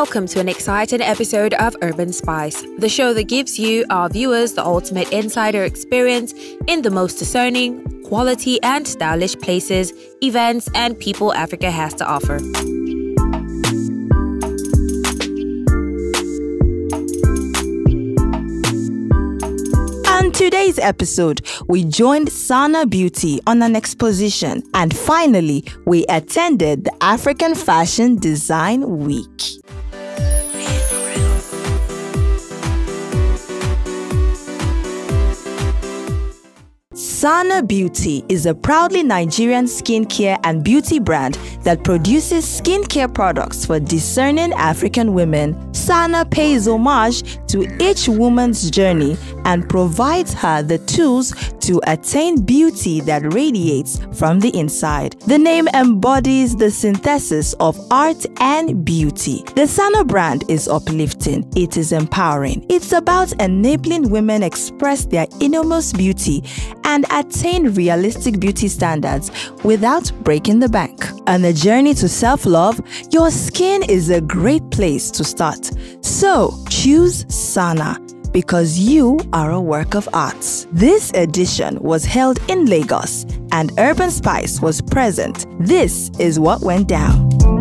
Welcome to an exciting episode of Urban Spice, the show that gives you, our viewers, the ultimate insider experience in the most discerning, quality, and stylish places, events, and people Africa has to offer. On today's episode, we joined Sanaa Beauty on an exposition, and finally, we attended the African Fashion Design Week. Sanaa Beauty is a proudly Nigerian skincare and beauty brand that produces skincare products for discerning African women. Sanaa pays homage to each woman's journey and provides her the tools to attain beauty that radiates from the inside. The name embodies the synthesis of art and beauty. The Sanaa brand is uplifting, it is empowering. It's about enabling women express their innermost beauty and attain realistic beauty standards without breaking the bank. On the journey to self love, your skin is a great place to start. So choose Sanaa because you are a work of arts. This edition was held in Lagos and Urban Spice was present. This is what went down.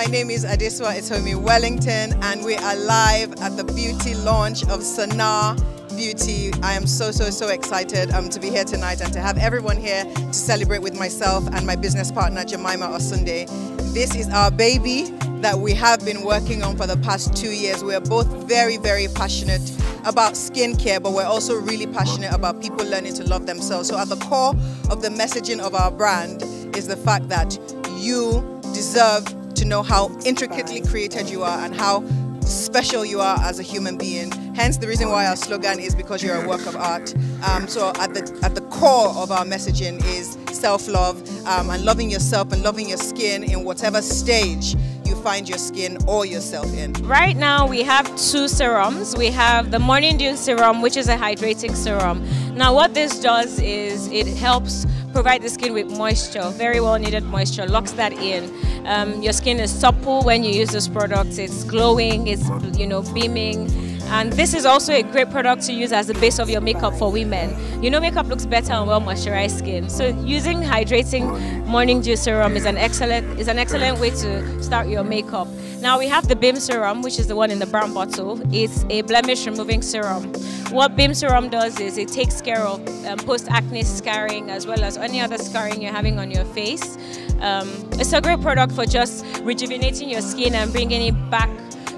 My name is Adesua Etomi Wellington, and we are live at the beauty launch of Sanaa Beauty. I am so, so, so excited um, to be here tonight and to have everyone here to celebrate with myself and my business partner, Jemima Osunde. This is our baby that we have been working on for the past two years. We're both very, very passionate about skincare, but we're also really passionate about people learning to love themselves. So at the core of the messaging of our brand is the fact that you deserve to know how intricately created you are and how special you are as a human being. Hence the reason why our slogan is because you're a work of art. Um, so at the, at the core of our messaging is self-love um, and loving yourself and loving your skin in whatever stage you find your skin or yourself in? Right now we have two serums. We have the Morning Dew Serum, which is a hydrating serum. Now what this does is it helps provide the skin with moisture, very well needed moisture, locks that in. Um, your skin is supple when you use this product. It's glowing, it's you know beaming. And this is also a great product to use as the base of your makeup for women. You know makeup looks better on well moisturized skin. So using hydrating morning dew serum is an excellent is an excellent way to start your makeup. Now we have the BIM serum, which is the one in the brown bottle. It's a blemish removing serum. What BIM serum does is it takes care of um, post acne scarring as well as any other scarring you're having on your face. Um, it's a great product for just rejuvenating your skin and bringing it back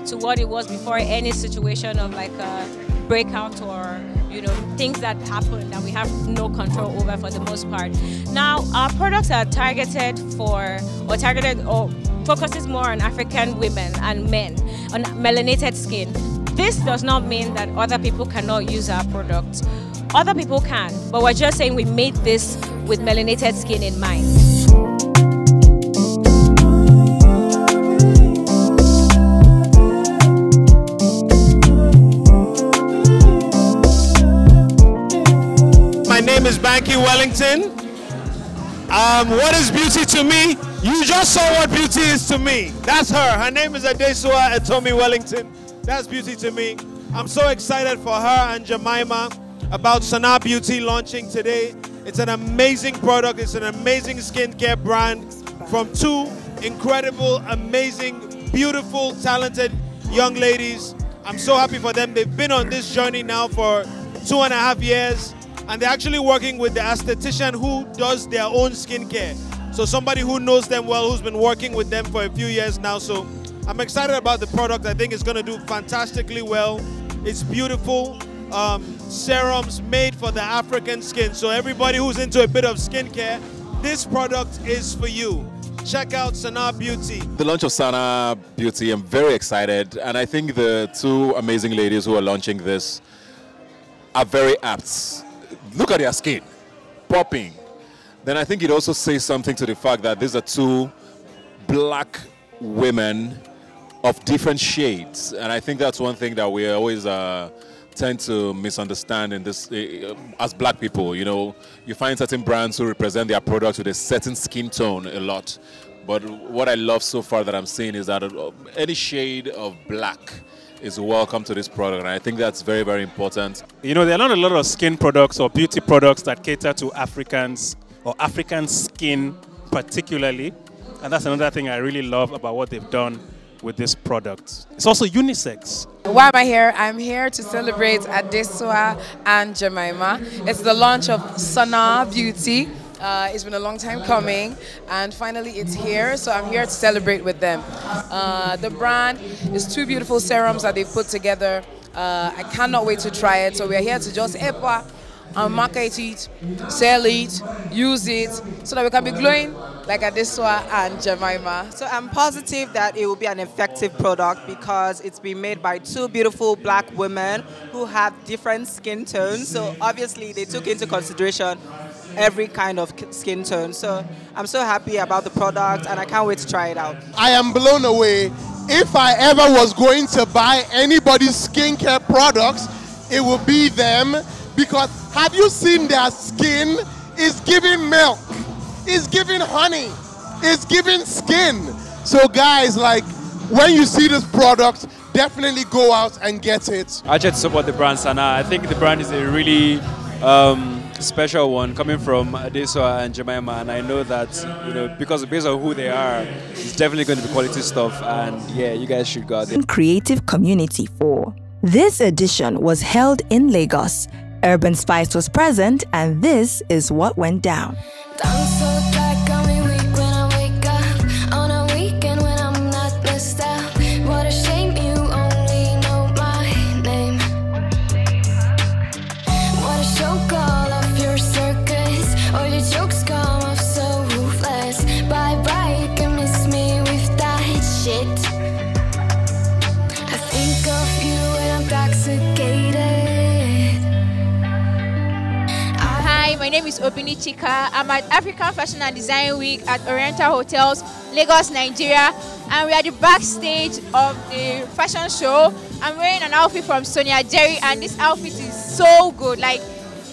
to what it was before any situation of like a breakout or you know things that happen that we have no control over for the most part. Now our products are targeted for or targeted or focuses more on African women and men on melanated skin. This does not mean that other people cannot use our product. Other people can, but we're just saying we made this with melanated skin in mind. Is Banky Wellington. Um, what is beauty to me? You just saw what beauty is to me. That's her. Her name is Adesua Etomi Wellington. That's beauty to me. I'm so excited for her and Jemima about Sanaa Beauty launching today. It's an amazing product. It's an amazing skincare brand from two incredible, amazing, beautiful, talented young ladies. I'm so happy for them. They've been on this journey now for two and a half years and they're actually working with the esthetician who does their own skincare. So somebody who knows them well, who's been working with them for a few years now. So I'm excited about the product. I think it's going to do fantastically well. It's beautiful. Um, serums made for the African skin. So everybody who's into a bit of skincare, this product is for you. Check out Sanaa Beauty. The launch of Sanaa Beauty, I'm very excited. And I think the two amazing ladies who are launching this are very apt look at their skin, popping. Then I think it also says something to the fact that these are two black women of different shades, and I think that's one thing that we always uh, tend to misunderstand in this uh, as black people. You know, you find certain brands who represent their products with a certain skin tone a lot. But what I love so far that I'm seeing is that uh, any shade of black is welcome to this product, and I think that's very, very important. You know, there are not a lot of skin products or beauty products that cater to Africans or African skin particularly, and that's another thing I really love about what they've done with this product. It's also unisex. Why am I here? I'm here to celebrate Adesua and Jemima. It's the launch of Sanaa Beauty. Uh, it's been a long time coming, and finally it's here. So I'm here to celebrate with them. Uh, the brand is two beautiful serums that they've put together. Uh, I cannot wait to try it. So we're here to just epa and market it, sell it, use it, so that we can be glowing like Adesua and Jemima. So I'm positive that it will be an effective product because it's been made by two beautiful black women who have different skin tones. So obviously they took into consideration every kind of skin tone. So I'm so happy about the product and I can't wait to try it out. I am blown away. If I ever was going to buy anybody's skincare products, it would be them because have you seen their skin? It's giving milk, it's giving honey, it's giving skin. So guys, like when you see this product, definitely go out and get it. I just support the brand Sanaa. I think the brand is a really um, special one coming from Adesua and Jemima, and I know that you know because based on who they are, it's definitely going to be quality stuff. And yeah, you guys should go out there. Creative Community 4. This edition was held in Lagos. Urban Spice was present, and this is what went down. Is Obini Chika. I'm at African Fashion and Design Week at Oriental Hotels, Lagos, Nigeria. And we are the backstage of the fashion show. I'm wearing an outfit from Sonia Jerry and this outfit is so good. Like,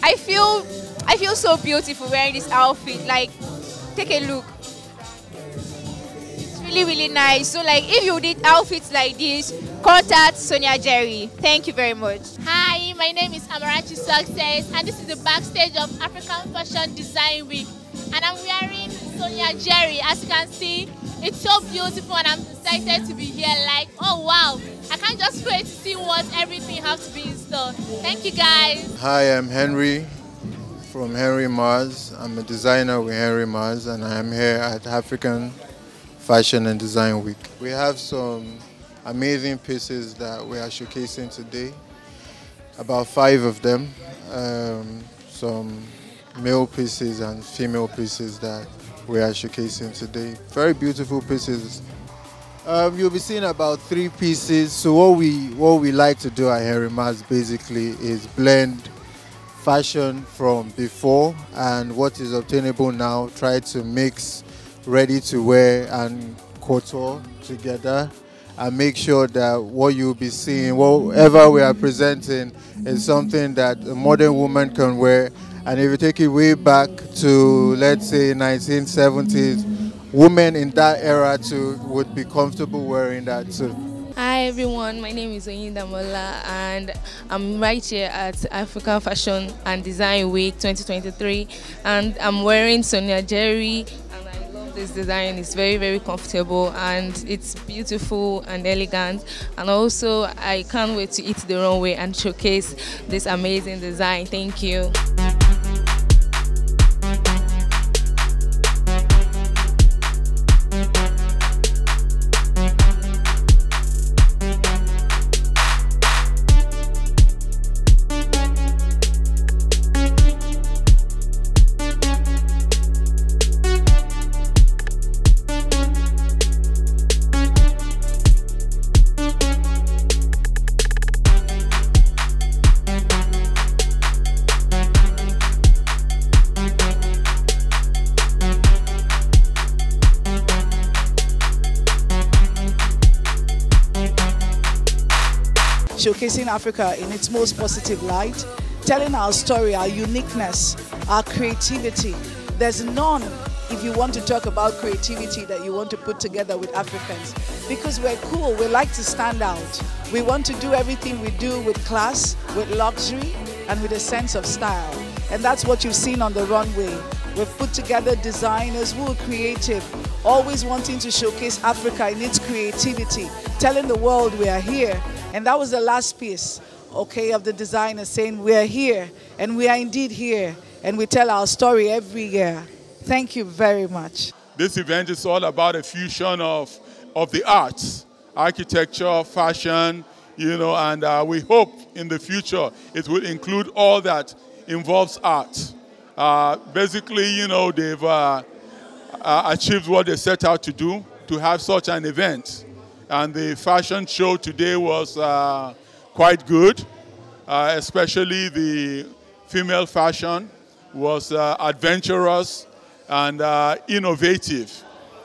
I feel, I feel so beautiful wearing this outfit. Like, take a look really, really nice. So like if you did outfits like this, contact Sonia Jerry. Thank you very much. Hi, my name is Amarachi Success and this is the backstage of African Fashion Design Week. And I'm wearing Sonia Jerry. As you can see, it's so beautiful and I'm excited to be here. Like, oh wow, I can't just wait to see what everything has to be in store. Thank you guys. Hi, I'm Henry from Henry Mars. I'm a designer with Henry Mars and I am here at African Fashion and Design Week. We have some amazing pieces that we are showcasing today, about five of them. Um, some male pieces and female pieces that we are showcasing today. Very beautiful pieces. Um, you'll be seeing about three pieces. So what we what we like to do at Henry Mars basically is blend fashion from before and what is obtainable now. Try to mix ready to wear and couture together and make sure that what you'll be seeing, whatever we are presenting, is something that a modern woman can wear. And if you take it way back to, let's say, 1970s, women in that era too would be comfortable wearing that too. Hi everyone, my name is Oyindamola and I'm right here at African Fashion and Design Week 2023 and I'm wearing Sonia Jerry this design is very very comfortable and it's beautiful and elegant. And also I can't wait to eat the runway and showcase this amazing design. Thank you showcasing Africa in its most positive light, telling our story, our uniqueness, our creativity. There's none if you want to talk about creativity that you want to put together with Africans. Because we're cool, we like to stand out. We want to do everything we do with class, with luxury, and with a sense of style. And that's what you've seen on the runway. We've put together designers who are creative, always wanting to showcase Africa in its creativity, telling the world we are here. And that was the last piece, okay, of the designers saying we are here, and we are indeed here, and we tell our story every year. Thank you very much. This event is all about a fusion of, of the arts, architecture, fashion, you know, and uh, we hope in the future it will include all that involves art. Uh, basically, you know, they've uh, uh achieved what they set out to do, to have such an event. And the fashion show today was uh, quite good, uh, especially the female fashion was adventurous, and uh, innovative.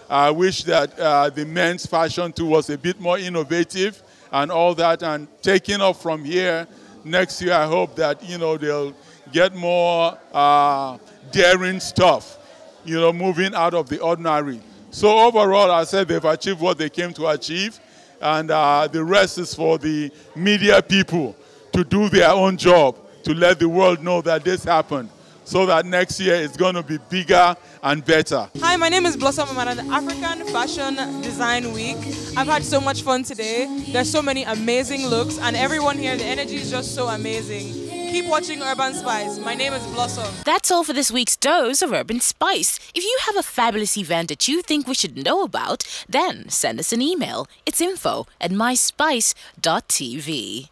I wish that uh, the men's fashion too was a bit more innovative and all that. And taking off from here next year, I hope that you know they'll get more uh, daring stuff, you know, moving out of the ordinary. So overall, I said they've achieved what they came to achieve, and uh, the rest is for the media people to do their own job to let the world know that this happened so that next year it's going to be bigger and better. Hi, my name is Blossom. I'm at the African Fashion Design Week. I've had so much fun today. There's so many amazing looks, and everyone here, the energy is just so amazing. Keep watching Urban Spice. My name is Blossom. That's all for this week's dose of Urban Spice. If you have a fabulous event that you think we should know about, then send us an email. It's info at myspice.tv.